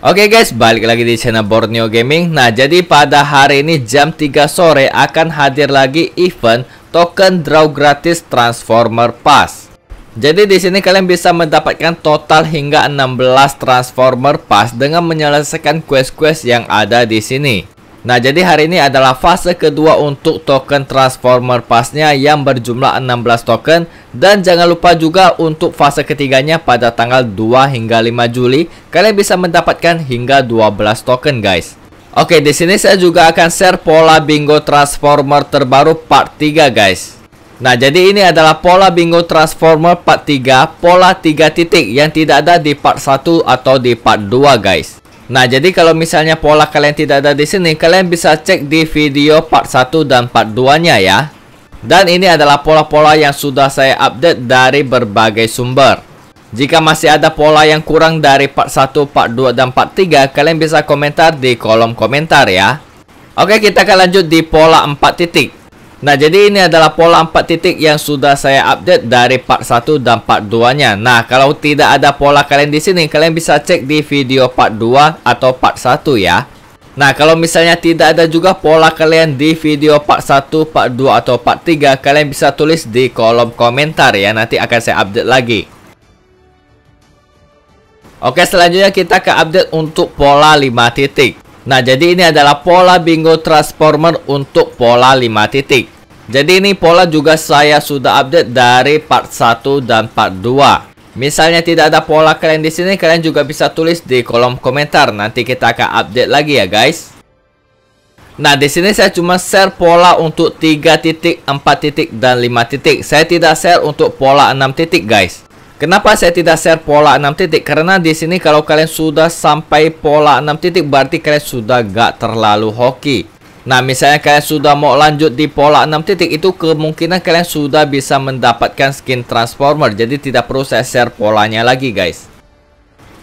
Oke guys, balik lagi di channel Borneo Gaming. Nah, jadi pada hari ini jam 3 sore akan hadir lagi event token draw gratis Transformer Pass. Jadi di sini kalian bisa mendapatkan total hingga 16 Transformer Pass dengan menyelesaikan quest-quest yang ada di sini. Nah, jadi hari ini adalah fase kedua untuk token Transformer Passnya yang berjumlah 16 token dan jangan lupa juga untuk fase ketiganya pada tanggal 2 hingga 5 Juli kalian bisa mendapatkan hingga 12 token, guys. Oke, di sini saya juga akan share pola bingo Transformer terbaru part 3, guys. Nah, jadi ini adalah pola bingo Transformer part 3, pola 3 titik yang tidak ada di part 1 atau di part 2, guys. Nah, jadi kalau misalnya pola kalian tidak ada di sini, kalian bisa cek di video part 1 dan part 2-nya ya. Dan ini adalah pola-pola yang sudah saya update dari berbagai sumber. Jika masih ada pola yang kurang dari part 1, part 2, dan part 3, kalian bisa komentar di kolom komentar ya. Oke, kita akan lanjut di pola 4 titik. Nah, jadi ini adalah pola 4 titik yang sudah saya update dari part 1 dan part 2-nya. Nah, kalau tidak ada pola kalian di sini, kalian bisa cek di video part 2 atau part 1 ya. Nah, kalau misalnya tidak ada juga pola kalian di video part 1, part 2 atau part 3, kalian bisa tulis di kolom komentar ya. Nanti akan saya update lagi. Oke, selanjutnya kita ke update untuk pola 5 titik. Nah, jadi ini adalah pola bingo transformer untuk pola 5 titik. Jadi ini pola juga saya sudah update dari part 1 dan part 2. Misalnya tidak ada pola kalian di sini, kalian juga bisa tulis di kolom komentar. Nanti kita akan update lagi ya, guys. Nah, di sini saya cuma share pola untuk 3 titik, 4 titik, dan 5 titik. Saya tidak share untuk pola 6 titik, guys. Kenapa saya tidak share pola 6 titik? Karena di sini kalau kalian sudah sampai pola 6 titik berarti kalian sudah gak terlalu hoki. Nah, misalnya kalian sudah mau lanjut di pola 6 titik itu kemungkinan kalian sudah bisa mendapatkan skin transformer. Jadi tidak perlu saya share polanya lagi, guys.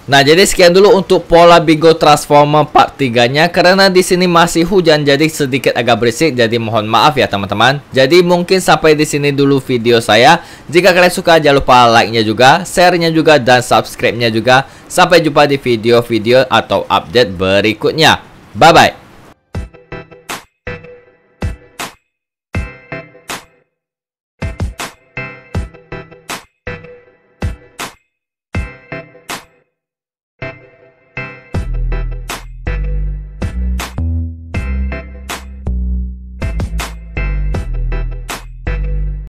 Nah, jadi sekian dulu untuk pola Bigo Transformer part 3-nya karena di sini masih hujan jadi sedikit agak berisik jadi mohon maaf ya teman-teman. Jadi mungkin sampai di sini dulu video saya. Jika kalian suka jangan lupa like-nya juga, share-nya juga dan subscribe-nya juga. Sampai jumpa di video-video atau update berikutnya. Bye bye.